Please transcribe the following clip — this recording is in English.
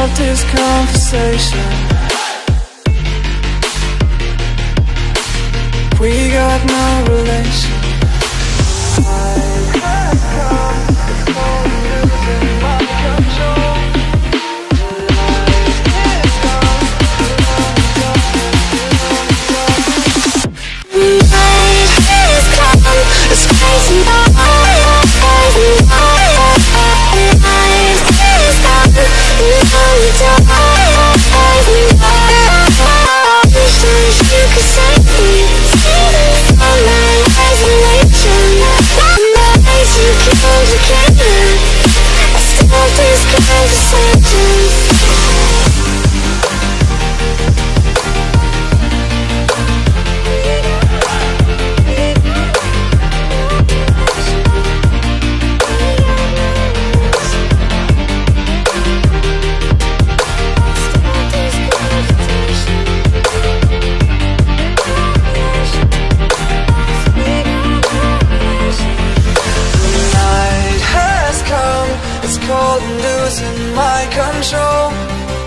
Let's this conversation. We got no cold losing my control.